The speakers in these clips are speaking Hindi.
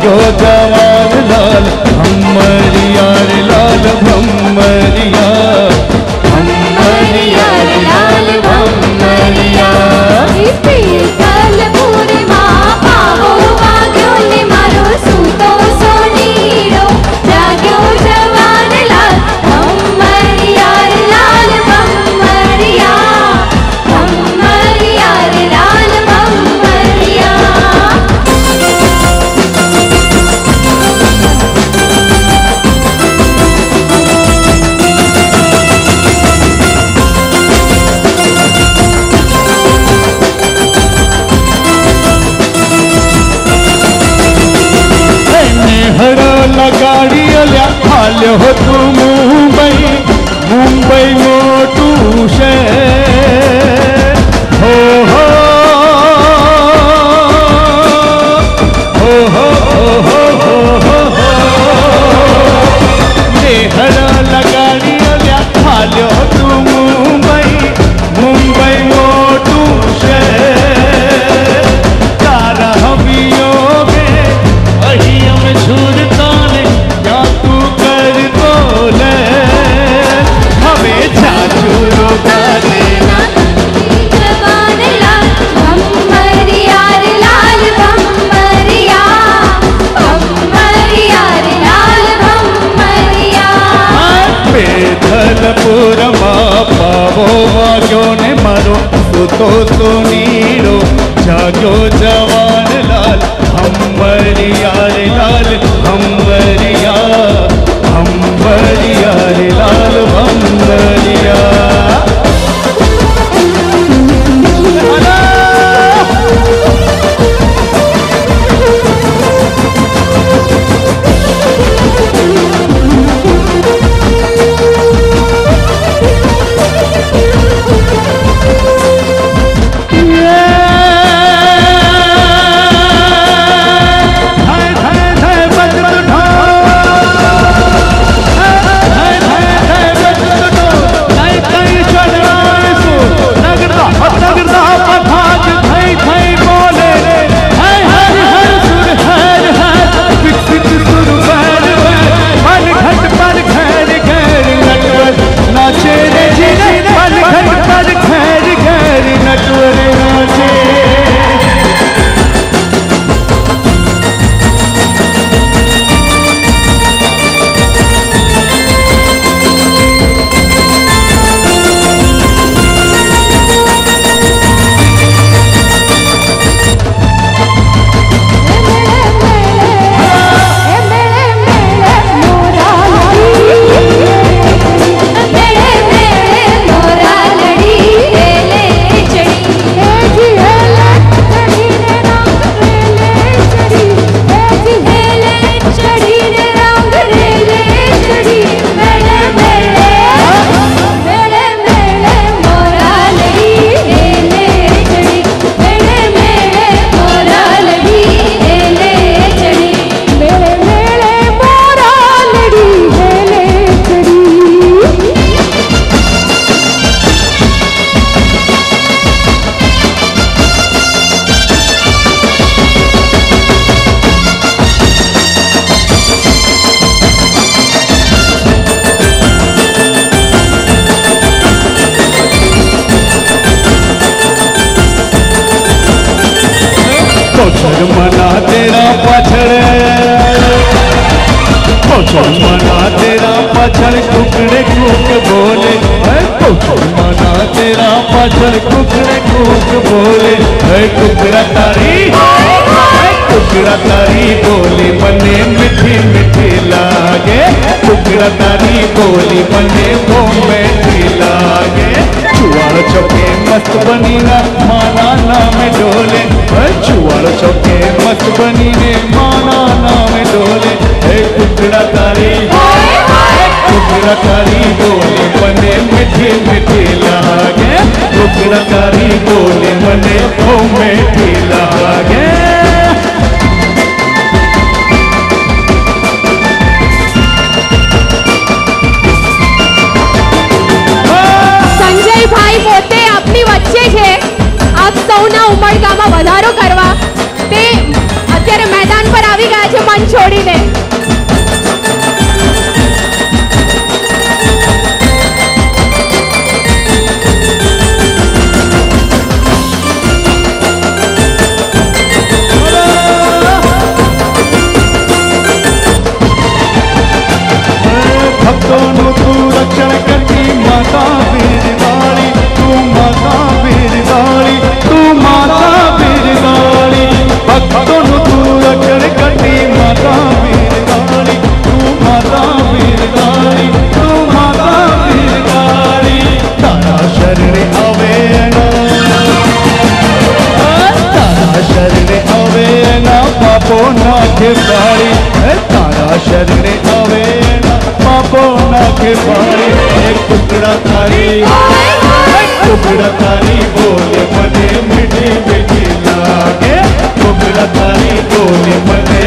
go down. गाड़ी हाल हो तू मुंबई मुंबई मोटू शहर। तो तो नीरो जागो जवान लाल हम बड़ी यार लाल। बोले है कुकरा तारी है तारी बोले, बने मिठी मिठी लागे। कुकरा तारी बोली, बने वो मिठी लागे। चुवाड़ चौके मस्त बनी ना माना नाम डोले। है चुवाड़ चौके मस्त बनी ने माना नाम डोले। है कुकरा तारी टुकड़ा तारी बोले, बने मिठी मिठी लागे। टुकड़ा तारी બોલે મને બહુ મીઠી લાગે સંજયભાઈ પોતે આપની વચ્ચે છે આપ સૌના ઉમળકામાં વધારો કરવા के पानी एक टुकड़ा तारी टुकड़ा तारी बोले, मने मिटे मिटी लागे टुकड़ा तारी बोले, मने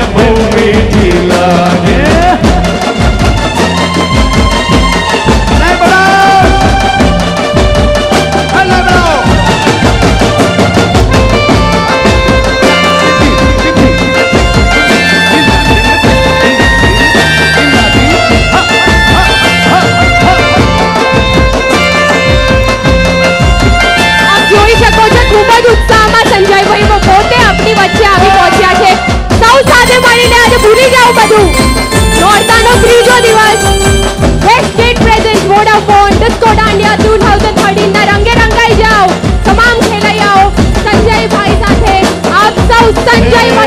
Sanjay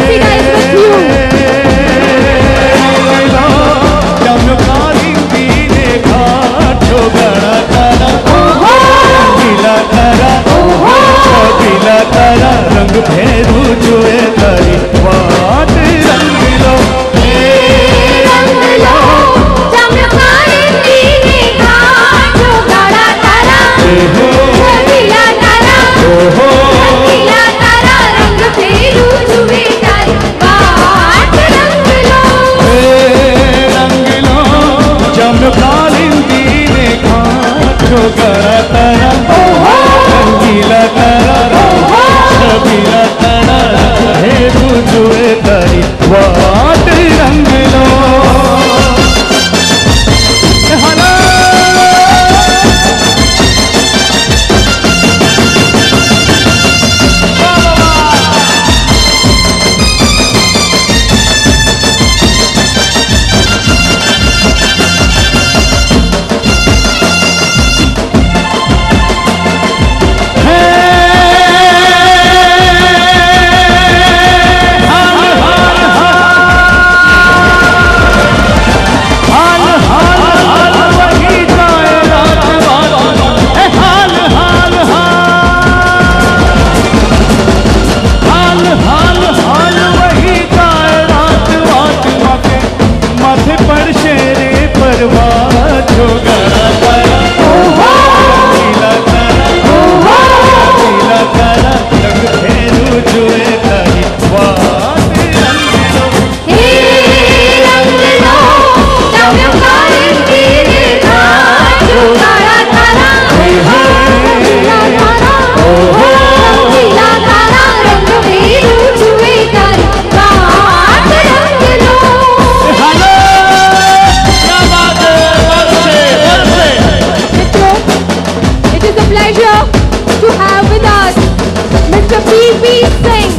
Naveen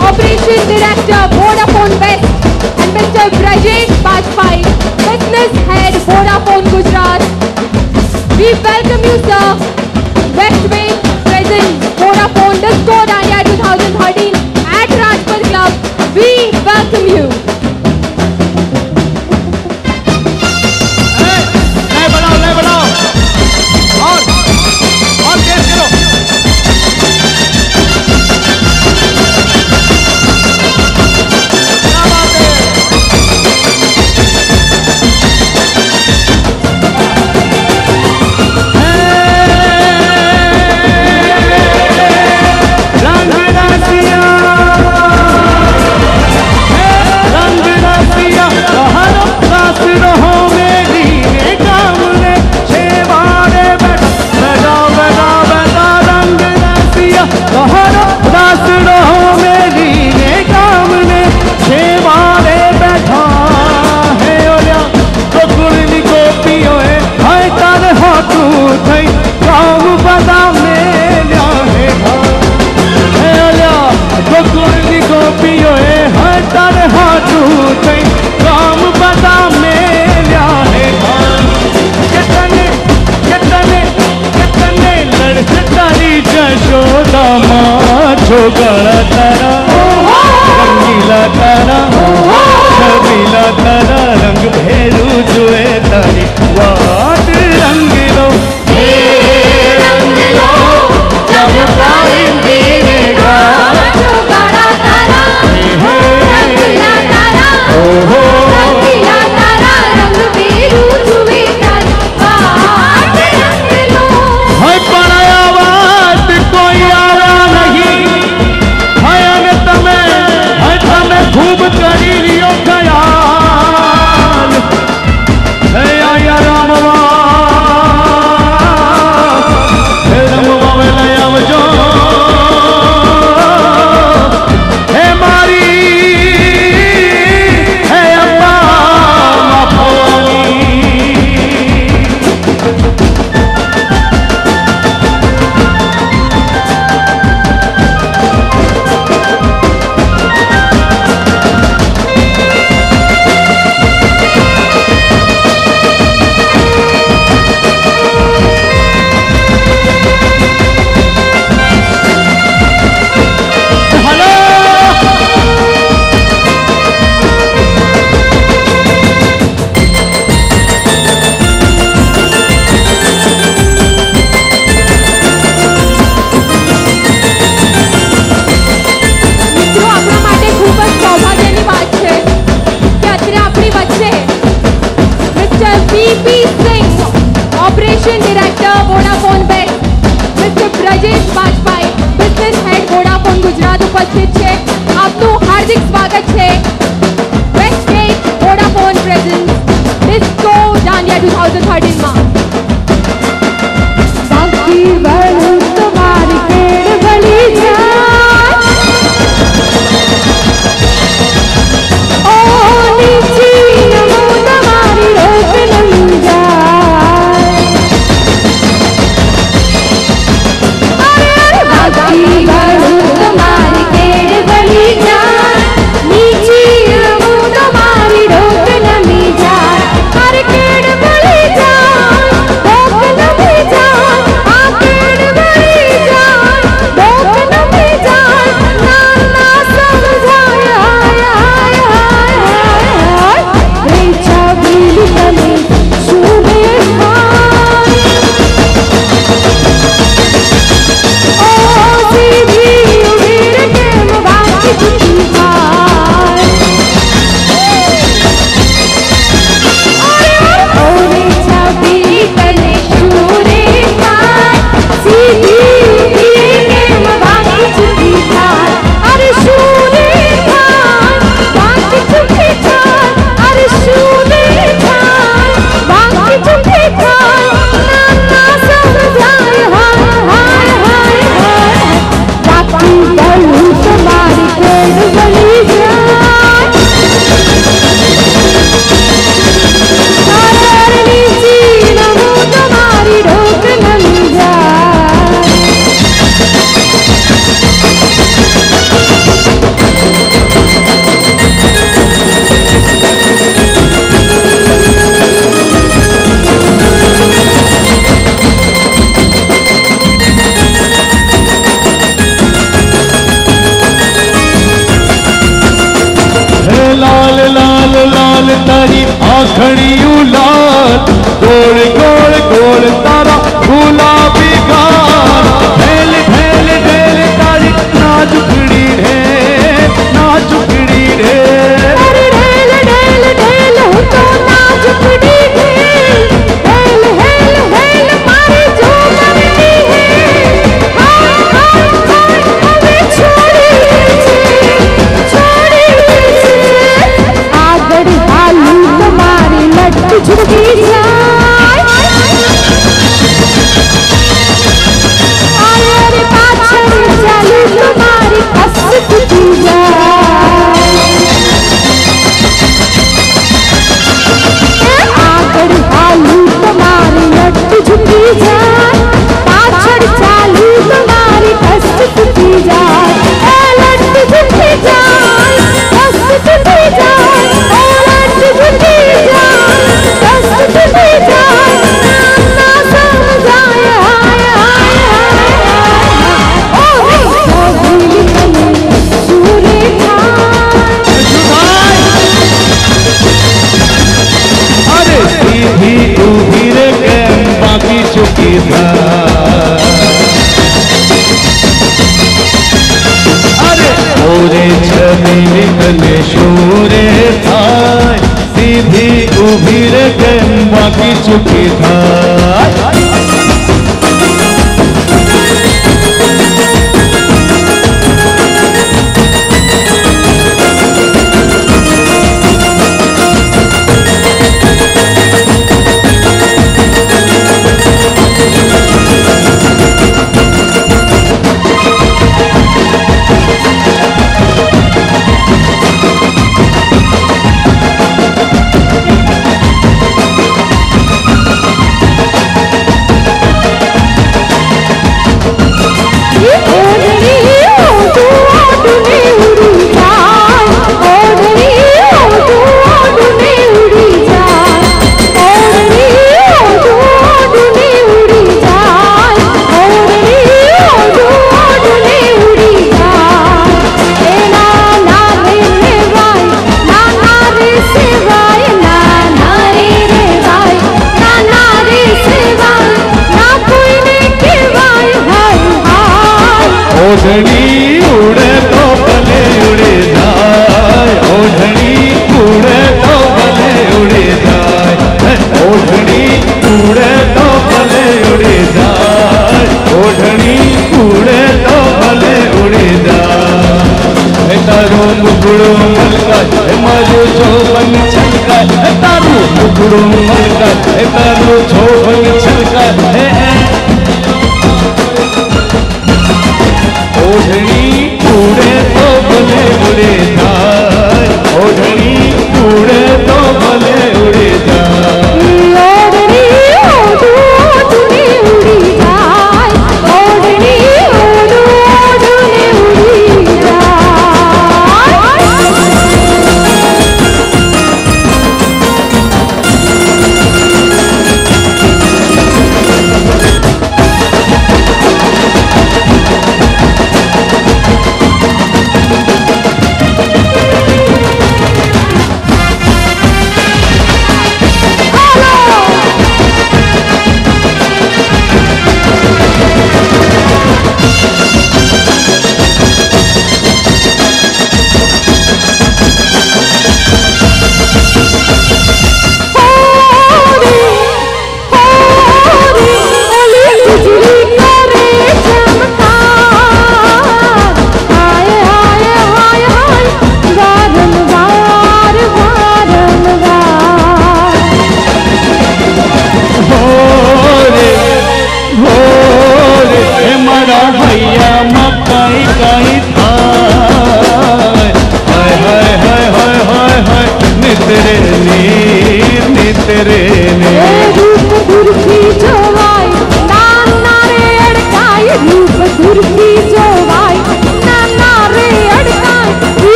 Operation Director.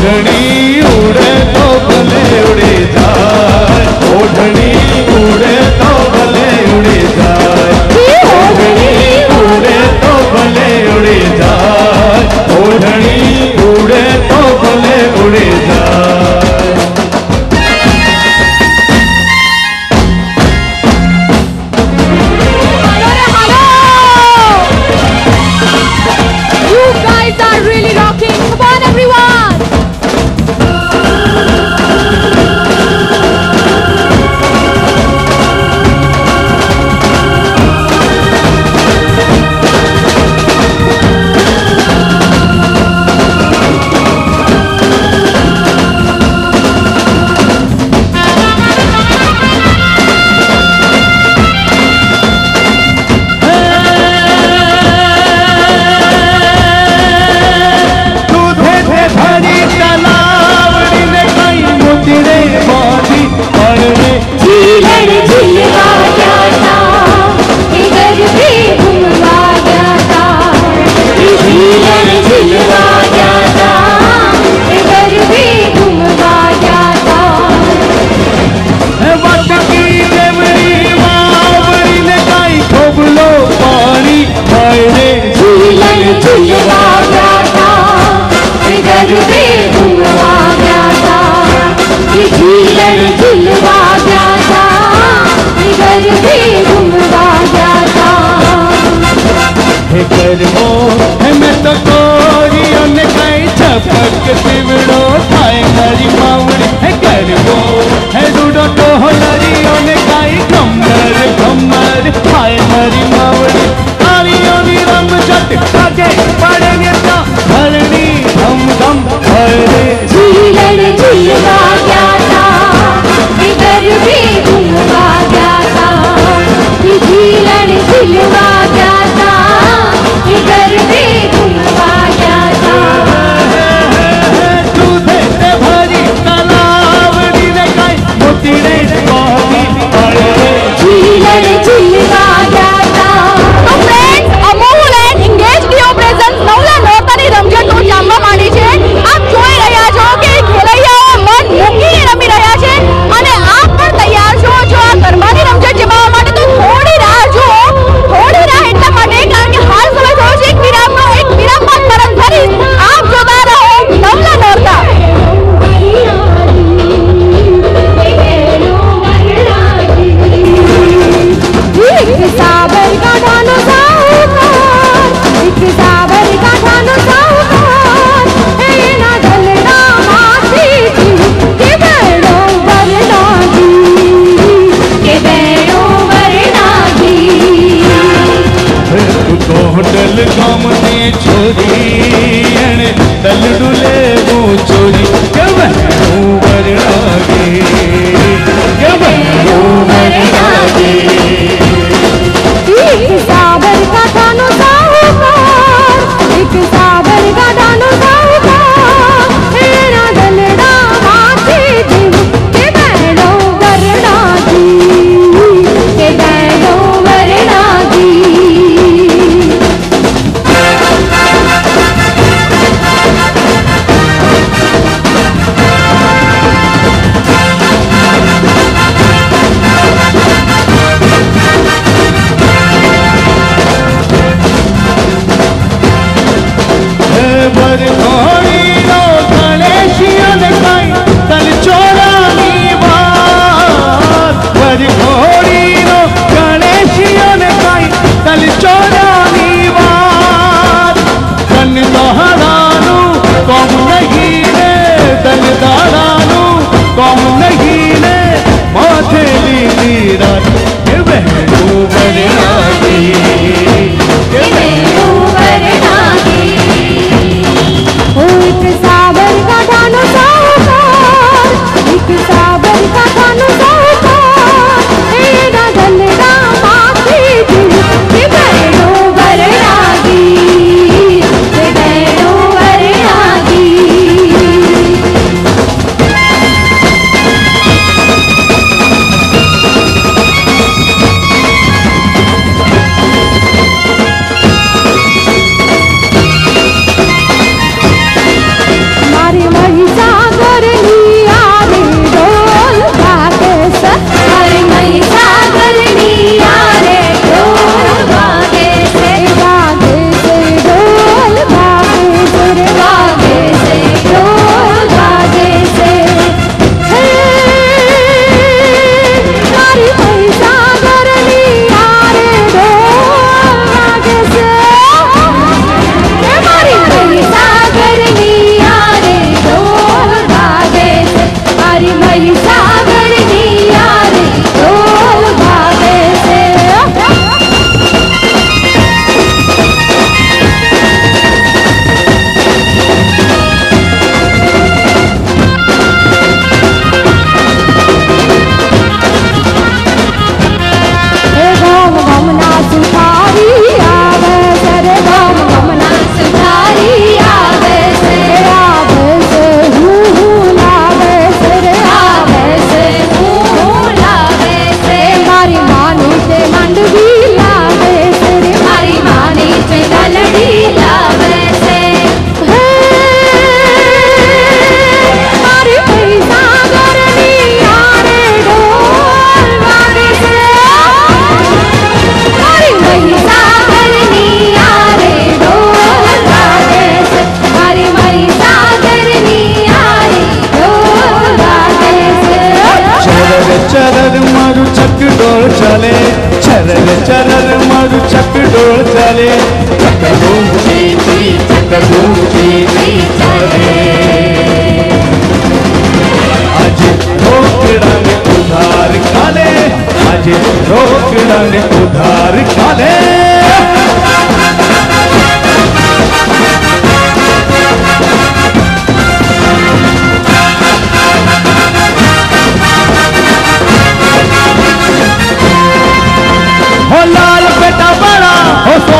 ओढ़नी उड़े तो भले उड़े जाए। ओढ़नी प्राण में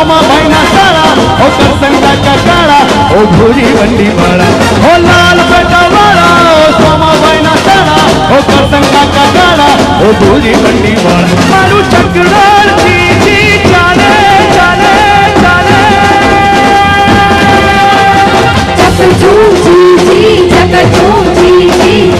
ઓમાં ભાઈના સારા ઓ કરસંગા કકાળા ઓ ભૂરી વંડી વાળા ઓ લાલ પેટા વાળા ઓ સોમા ભાઈના સારા ઓ કરસંગા કકાળા ઓ ભૂરી વંડી વાળા મારું ચકડાર જી જી ચાલે ચાલે ચાલે ચકચૂ જી જી ચકચૂ જી જી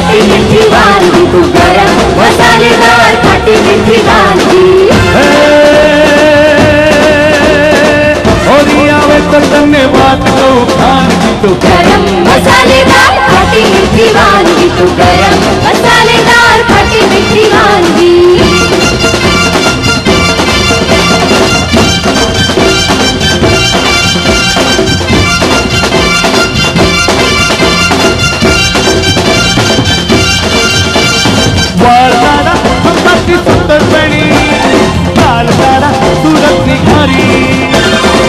खट्टी मीठी वाली तू गरम मसालेदार खट्टी मीठी वाली आवे तो तन्ने बात तो खान की तो। गरम मसालेदार खट्टी मीठी वाली तू गरम मसालेदार खट्टी मीठी वाली हरी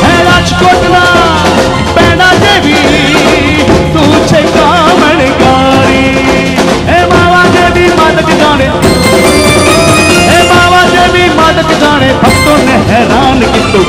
है राजकोटला पैना देवी, तू छे कामणकारी। हे बाबा देवी मदद जाने। हे बाबा देवी मदद जाने, भक्तों ने हैरान की तू